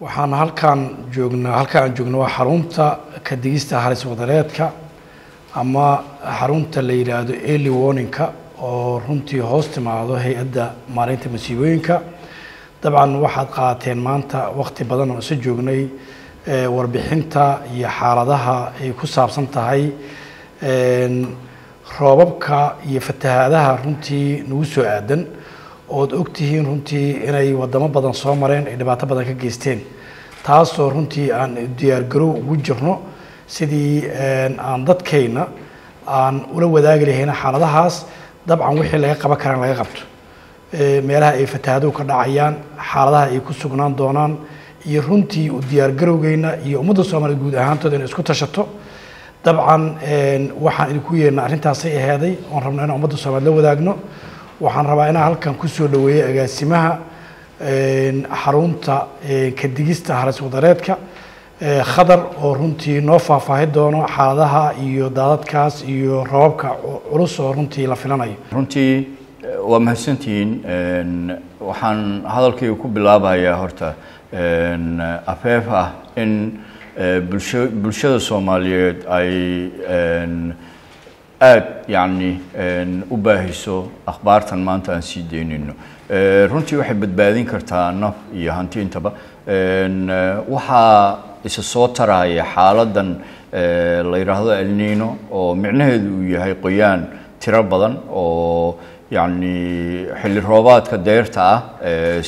waxaan halkaan joognaa halkaan aan joogno waa xarunta ka digista halis wadareedka ama xarunta la yidhaahdo early warningka oo runtii hoos timaado hay'adda maareynta masiibooyinka. Dabcan waxaad qaateen maanta waqti badan oo isa joognay warbixinta iyo xaaladaha ay ku saabsan tahay roobabka iyo fatahaadaha runtii nagu soo aadan ood ogtihiin runtii inay wadamo badan soo mareen ay dhibaato badan ka geysteen. Taasoo runtii aan diyaargarow ugu jirno sidii aan dadkayna aan ula wadaagi lahayna xaaladahaas dabcan wixii laga qaban karaan laga qabto. Meelaha ay fatahaaduhu ka dhacayaan xaaladaha ay ku sugnaan doonaan iyo runtii u diyaargarowgeyna iyo ummadda soomaaliyed guud ahaantooda inay isku tashato. Dabcan waxaan idinku yeernaa arrintaasay aheeday oon rabno inaan ummadda soomaaliyed la wadaagno waxaan rabaa inaan halkan ku soo dhaweeyo agaasimaha xarunta ka digista halis wadareedka khadar oo runtii noo faahfaahi doono xaaladaha iyo daadadkaas iyo robabka culus oo runtii la filanayo. Runtii waa mahadsantihiin waxaan hadalkayga ku bilaabayaa horta afeef ah in bulshada soomaaliyeed ay aad yacni u baahiso akhbaartan maanta aan sii daynayno. Runtii waxay badbaadin kartaa naf iyo hanti intaba. Waxaa isa soo taraya xaaladan la yidhaahdo elnino oo micnaheedu uu yahay qoyaan tiro badan oo yacni xilli roobaadka deyrta ah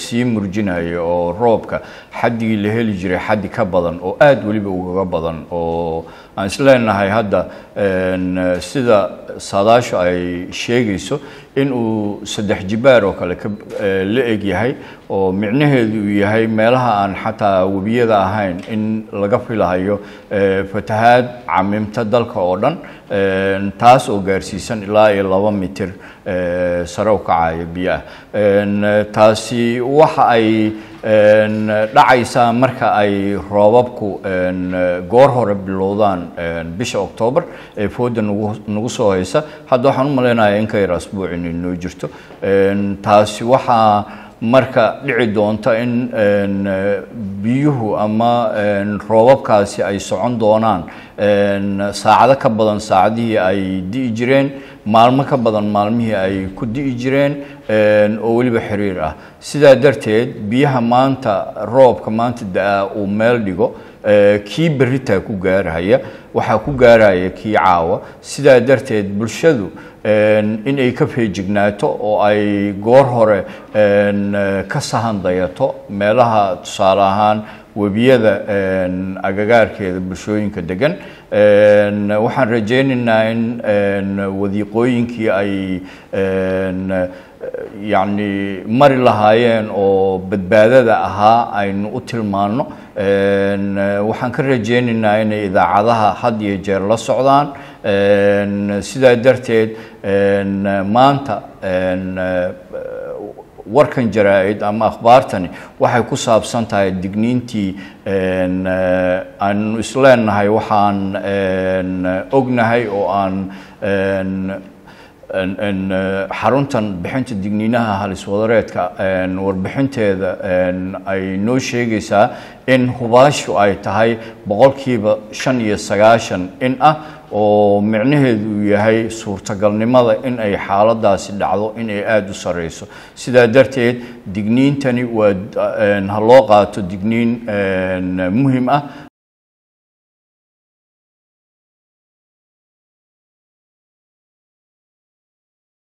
sii murjinaya oo roobka xaddigii la heli jiray xaddi ka badan oo aada weliba ugaga badan oo aan isleenahay hadda sida saadaashu ay sheegayso in uu saddex jibaar oo kale la eg yahay oo micnaheedu uu yahay meelaha aan xataa webiyada ahayn in laga filahayo fatahaad camimta dalka oo dhan taas oo gaarsiisan ilaa iyo laba mitir sare u kacaya biyaah taasi waxa ay dhacaysaa marka ay roobabku goor hore bilowdaan bisha octoobar ee fooda nagu soo haysa. Hadda waxaan u malaynayaa in ka yar asbuuc inay noo jirto. Taasi waxaa marka dhici doonta in biyuhu ama roobabkaasi ay socon doonaan. Saacado ka badan saacadihii ay di'i jireen maalmo ka badan maalmihii ay ku di'i jireen oo weliba xiriir ah. Sidaa darteed biyaha maanta roobka maanta da'aa uu meel dhigo kii beritaa ku gaarhaya waxaa ku gaarhaya kii caawa. Sidaa darteed bulshadu in ay ka feejignaato oo ay goor hore ka sahan dayato meelaha tusaale ahaan webiyada agagaarkeeda bulshooyinka degan waxaan rajaynaynaa in wadiiqooyinkii ay yacni mari lahaayeen oo badbaadada ahaa aynu u tilmaanno. Waxaan ka rajaynaynaa inay idaacadaha had iyo jeer la socdaan. Sidaa darteed maanta warkan jaraa-id ama akhbaartani waxay ku saabsan tahay digniintii aanu isleenahay waxaan ognahay oo aan xaruntan bixinta digniinaha halis wadareedka warbixinteeda ay noo sheegaysaa in hubaashu ay tahay boqolkiiba shan iyo sagaashan in ah oo micnaheedu uu yahay suurtagalnimada in ay xaaladaasi dhacdo in ay aada u sareyso. Sidaa darteed digniintani waa ha loo qaato digniin muhiim ah